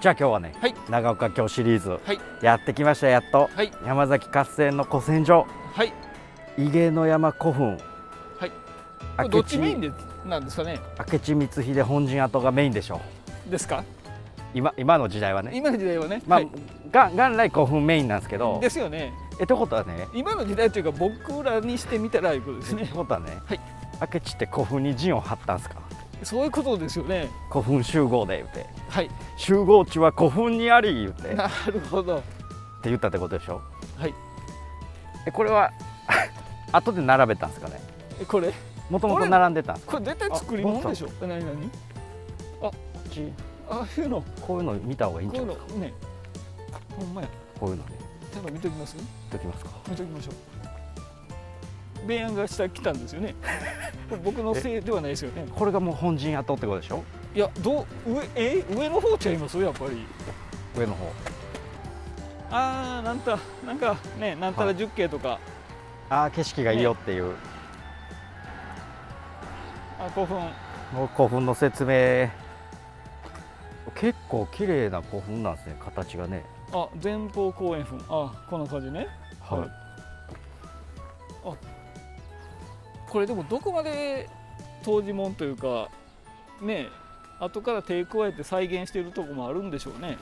じゃあ今日はね、はい。長岡京シリーズはい。やってきました。やっと、はい。山崎合戦の古戦場。はい。伊芸の山古墳。はい。どっ明ちメイン智でなんですかね？明智光秀本陣跡がメインでしょですか？今今の時代はね。今の時代はね、まあ、はい。が元来古墳メインなんですけど。ですよねえってことはね今の時代というか僕らにしてみたらいうことですってねことはね、はい。明智って古墳に陣を張ったんですか？そういうことですよね。古墳集合で言って。はい。集合地は古墳にあり言って。ってなるほど。言ったってことでしょ？はい。えこれは 後で並べたんですかね？えこれ？もともと並んでたんですか？これ絶対作り物でしょ？え何何？ちああいうの。こういうの見た方がいいんじゃないですかのね。ほんまや。こういうのねちゃんと見ときます？言っときますか。見ときましょう。米安が下来たんですよね。こ れ僕のせいではないですよね。これがもう本陣跡ってことでしょ？いやどう上え？上の方ちゃいます？やっぱり。上の方。ああなんたなんかねなんたら十景とか、ああ景色がいいよっていう、あ古墳。もう古墳の説明結構綺麗な古墳なんですね形がね。あ前方後円墳。あこんな感じね。はい。これでもどこまで当時門というかね後から手加えて再現しているとこもあるんでしょうね。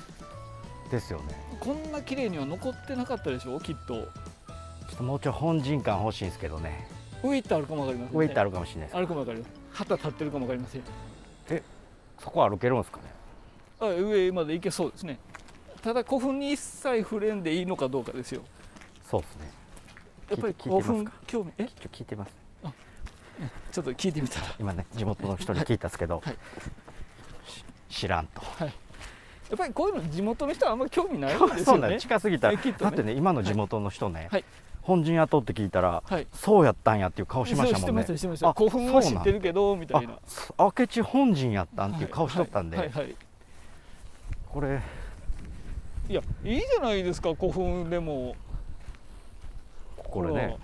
ですよね。こんな綺麗には残ってなかったでしょきっと。ちょっともうちょい本陣感欲しいんですけどね。上行ってあるかもわかりません、ね、上行ってあるかもしれないあるかもわかります。旗立ってるかもわかりません。そこ歩けるんですかね？あ上まで行けそうですね。ただ古墳に一切触れんでいいのかどうかですよ。そうですね。やっぱり古墳ますか？興味え？ちょっと聞いてます。ちょっと聞いてみたら。今ね地元の人に聞いたんですけど、はい。し知らんと。やっぱりこういうの地元の人はあんまり興味ないんですよ そうなんね近すぎたら、ねだってね今の地元の人ね、はい。本陣跡って聞いたらはい。そうやったんやっていう顔しましたもんね。古墳は知ってるけどみたいな。明智本陣やったんっていう顔しとったんで、はいはいはいこれ。いやいいじゃないですか古墳でも。これね。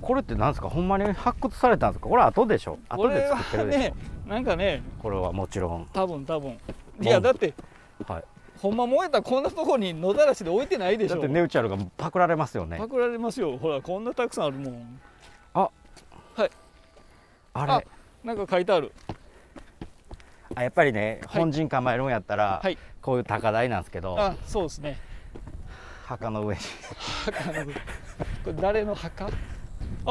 これってなんですか？ほんまに発掘されたんですか？これ後でしょ？後でこれは作ってるでしょ、ねなんかね。これはもちろん。多分多分。いやだってはい。ほんま燃えたらこんなとこに野ざらしで置いてないでしょ。だってネウチャルがパクられますよね。パクられますよ。ほらこんなたくさんあるもん。あ。れああなんか書いてあるやっぱりねはい。本陣構えるんやったら、はい。こういう高台なんですけどあそうですね。墓の上に。墓のこれ誰の墓？あ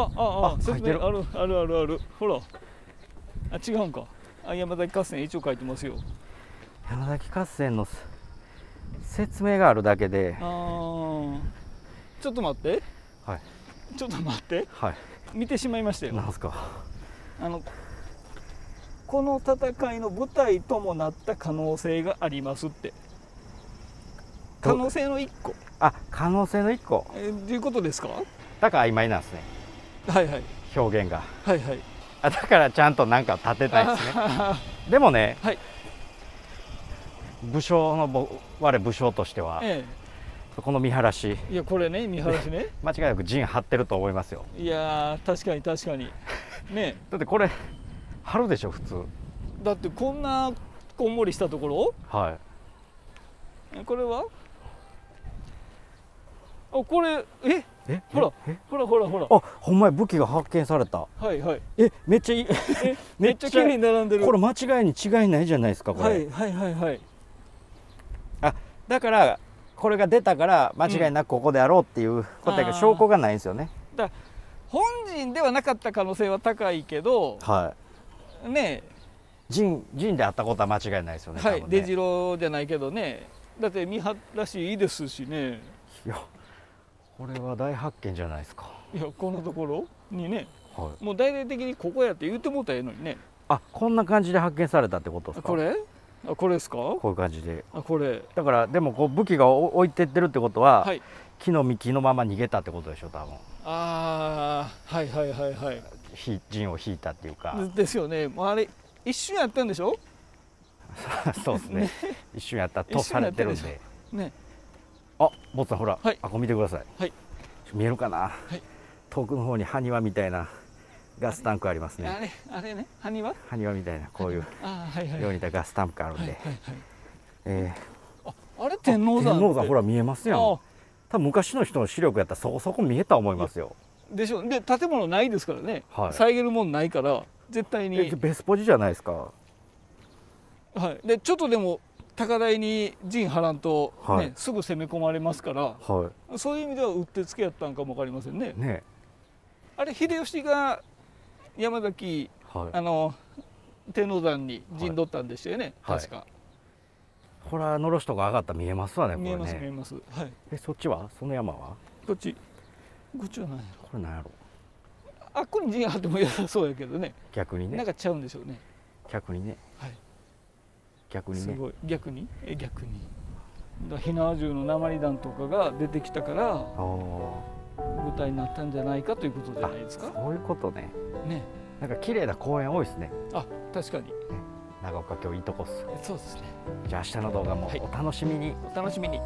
あああ書いてあるあるあるある。ほら。あ違うんか。あ山崎合戦一応書いてますよ。山崎合戦のす説明があるだけで。あー。ちょっと待って。はい。ちょっと待って。はい。見てしまいましたよ。なんすか。あのこの戦いの舞台ともなった可能性がありますって。可能性の一個。あ可能性の一個？えーいうことですか？だから曖昧なんですね。はいはい。表現が。はいはい。あだからちゃんとなんか立てたいですね。あ でもね、はい。武将のぼ我武将としてはえこの見晴らし。えいやこれね見晴らしね。間違いなく陣張ってると思いますよ。いやー確かに確かに。ね だってこれ張るでしょ普通。だってこんなこんもりしたところ？はい。えこれは？あこれえ？え？ほらえ？ほらほらほら。あほんまや武器が発見された。はいはい。えめっちゃいい。え？めっちゃ綺麗に並んでる。これ間違いに違いないじゃないですかこれ、はいはいはいはい。だからこれが出たから間違いなくここであろうっていうことや証拠がないんですよね。本陣ではなかった可能性は高いけどはね。い陣陣であったことは間違いないですよねはい出城じゃないけどね。だって見張らしいいですしね。いやこれは大発見じゃないですか。いやこんなところにね。はい。もう大々的にここやって言ってもうたらええのにね。あこんな感じで発見されたってことですか？これ？あこれですか？こういう感じで。あこれ。だからでもこう武器がお置いてってるってことは、はい。木の幹のまま逃げたってことでしょ多分。ああはいはいはいはい。ひ陣を引いたっていうか。ですよね。もうあれ一瞬やったんでしょ？そうですね。一瞬やったとされてるんで。ね。あ坊さんほら、はい。あここ見てください、はい。見えるかな、い。遠くの方に埴輪みたいなガスタンクありますね。あれあれね。埴輪？埴輪みたいなこういうように似たガスタンクあるんで、はいはいはい。えああれ天王ー山天王山ほら見えますやん。あ多分昔の人の視力やったらそこそこ見えた思いますよでしょ。で建物ないですからね、はい。遮るもんないから絶対えに、ベスポジじゃないですか。はい、でちょっとでも高台に陣張らんと、ねはい。すぐ攻め込まれますからはそういう意味ではうってつけやったんかも分かりませんね。いね。あれ秀吉が山崎はい。あの天王山に陣取ったんでしたよね、はい。確か、これはのろしとか上がったら見えますわねこれ見えます見えねます。はい。えそっちは？その山は？こっちこっちは何やろ？これなんやろ？あっこに陣張っても良さそうやけどね。逆にね。なんかちゃうんでしょうね。逆にね。はい。逆にね。すごい。逆に？え逆に。だ火縄銃の鉛弾とかが出てきたから舞台になったんじゃないかということじゃあないですか？そういうことね。ね。なんか綺麗な公園多いですね。あ確かに。長岡今日いいとこっす。そうですね。じゃあ明日の動画もはい。お楽しみに、お楽しみに